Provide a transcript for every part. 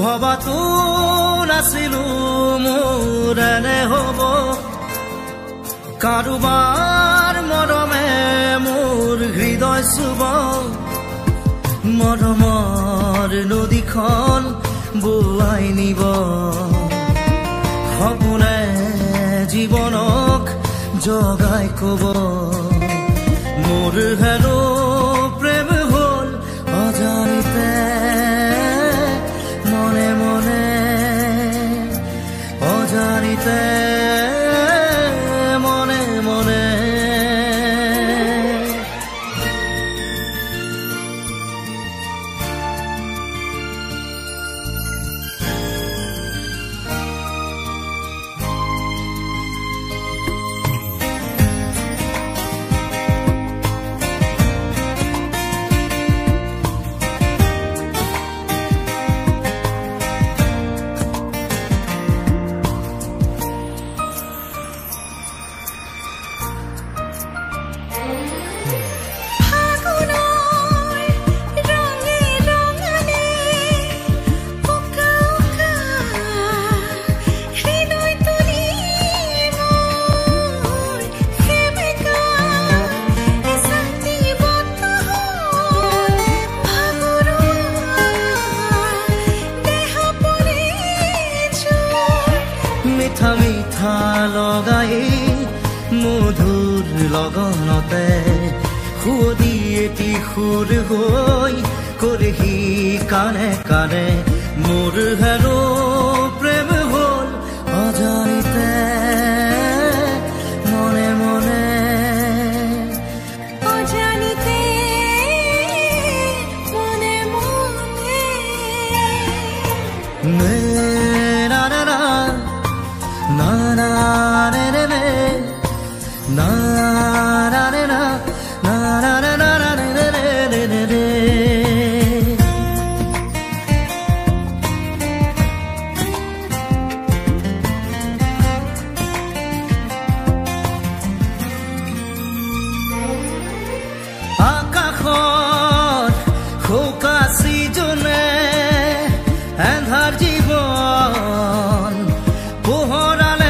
ভবাতো নাছিলো মোৰ এনে হ'ব। কাৰোবাৰ মৰমে মোৰ হৃদয় চুব। মৰমৰ নদীখন বোৱাই নিব। সপোনে জীৱনক জগাই কব। মোৰ হেনো অজানিতে মিঠা মিঠা লগাই মধুৰ লগনতে। সুদি এটি সুৰ হৈ কৰিহি কাণে কাণে মোৰ হেনো প্ৰেম হ'ল অজানিতে। মনে মনে। অজানিতে মনে মনে। না না রে রে রে না না রে না না না না না না রে রে রে রে রে আকাশত শোকাচি জোনে এন্ধাৰ জীৱন পোহৰালে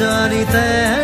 মনে মনে অজানিতে